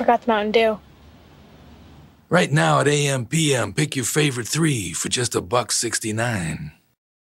forgot the Mountain Dew. Right now at AM PM, pick your favorite three for just a buck sixty-nine.